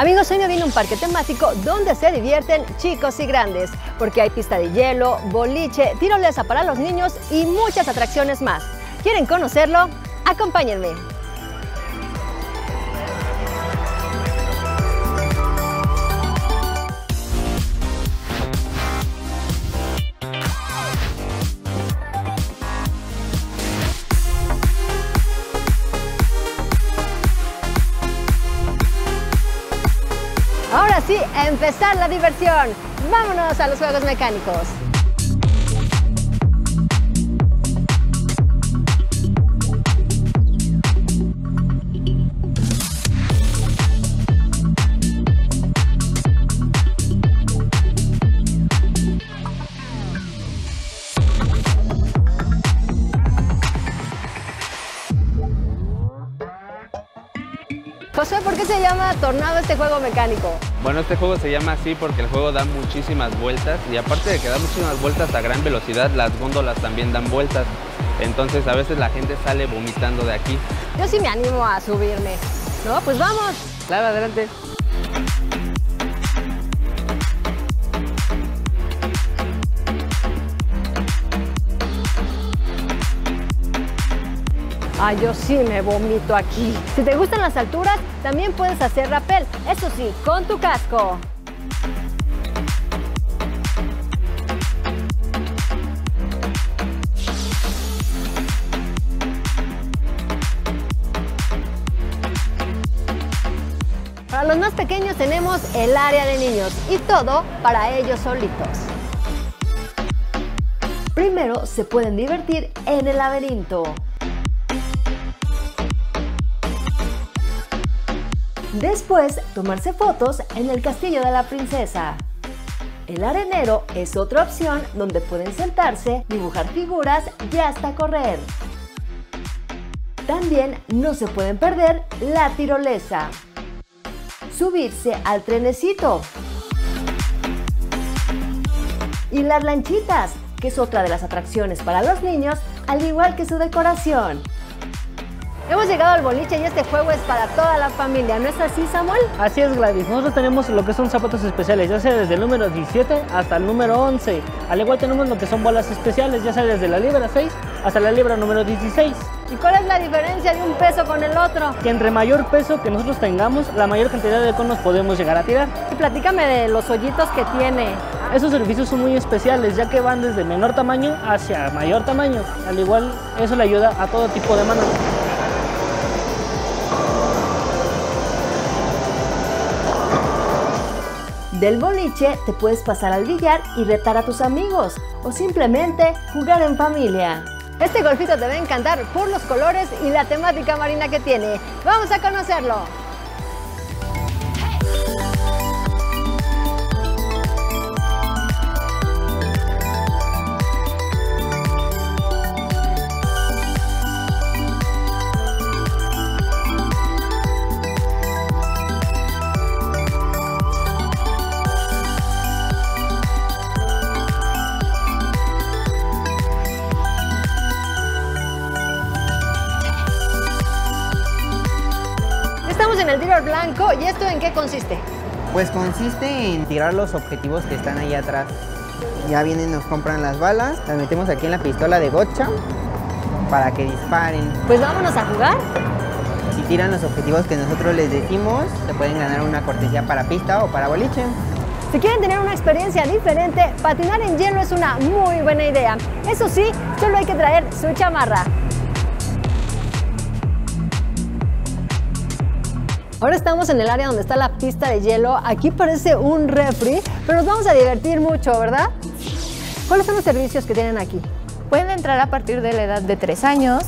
Amigos, hoy me vino un parque temático donde se divierten chicos y grandes, porque hay pista de hielo, boliche, tirolesa para los niños y muchas atracciones más. ¿Quieren conocerlo? Acompáñenme. Sí, empezar la diversión. Vámonos a los juegos mecánicos. José, ¿por qué se llama Tornado este juego mecánico? Bueno, este juego se llama así porque el juego da muchísimas vueltas y aparte de que da muchísimas vueltas a gran velocidad, las góndolas también dan vueltas. Entonces a veces la gente sale vomitando de aquí. Yo sí me animo a subirme. ¿No? Pues vamos. Claro, adelante. Ah, yo sí me vomito aquí. Si te gustan las alturas, también puedes hacer rappel. Eso sí, con tu casco. Para los más pequeños tenemos el área de niños y todo para ellos solitos. Primero se pueden divertir en el laberinto. Después, tomarse fotos en el castillo de la princesa. El arenero es otra opción donde pueden sentarse, dibujar figuras y hasta correr. También no se pueden perder la tirolesa. Subirse al trenecito. Y las lanchitas, que es otra de las atracciones para los niños, al igual que su decoración. Hemos llegado al boliche y este juego es para toda la familia, ¿no es así, Samuel? Así es, Gladys. Nosotros tenemos lo que son zapatos especiales, ya sea desde el número 17 hasta el número 11. Al igual tenemos lo que son bolas especiales, ya sea desde la libra 6 hasta la libra número 16. ¿Y cuál es la diferencia de un peso con el otro? Que entre mayor peso que nosotros tengamos, la mayor cantidad de conos podemos llegar a tirar. Y platícame de los hoyitos que tiene. Esos servicios son muy especiales, ya que van desde menor tamaño hacia mayor tamaño. Al igual, eso le ayuda a todo tipo de manos. Del boliche te puedes pasar al billar y retar a tus amigos o simplemente jugar en familia. Este golfito te va a encantar por los colores y la temática marina que tiene. ¡Vamos a conocerlo! Estamos en el tiro al blanco y esto en qué consiste? Pues consiste en tirar los objetivos que están ahí atrás. Ya vienen, nos compran las balas, las metemos aquí en la pistola de gocha para que disparen. Pues vámonos a jugar. Si tiran los objetivos que nosotros les decimos, se pueden ganar una cortesía para pista o para boliche. Si quieren tener una experiencia diferente, patinar en hielo es una muy buena idea. Eso sí, solo hay que traer su chamarra. Ahora estamos en el área donde está la pista de hielo. Aquí parece un refri, pero nos vamos a divertir mucho, ¿verdad? ¿Cuáles son los servicios que tienen aquí? Pueden entrar a partir de la edad de 3 años.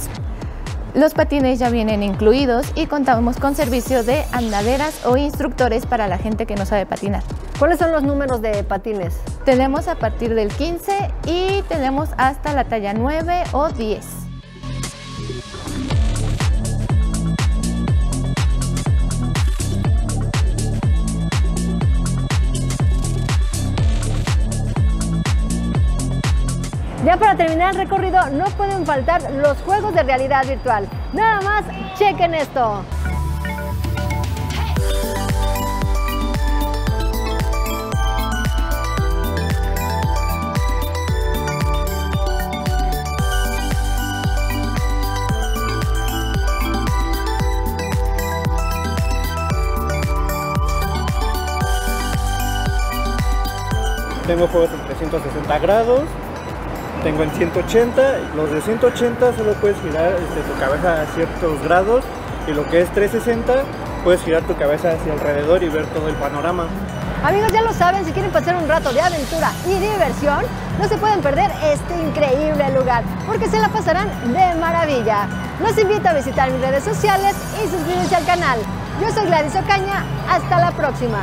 Los patines ya vienen incluidos y contamos con servicio de andaderas o instructores para la gente que no sabe patinar. ¿Cuáles son los números de patines? Tenemos a partir del 15 y tenemos hasta la talla 9 o 10. Ya para terminar el recorrido no pueden faltar los juegos de realidad virtual. Nada más, chequen esto. Tengo juegos en 360 grados, tengo en 180, los de 180 solo puedes girar este, tu cabeza a ciertos grados y lo que es 360 puedes girar tu cabeza hacia alrededor y ver todo el panorama. Amigos, ya lo saben, si quieren pasar un rato de aventura y diversión, no se pueden perder este increíble lugar, porque se la pasarán de maravilla. Los invito a visitar mis redes sociales y suscribirse al canal. Yo soy Gladys Ocaña, hasta la próxima.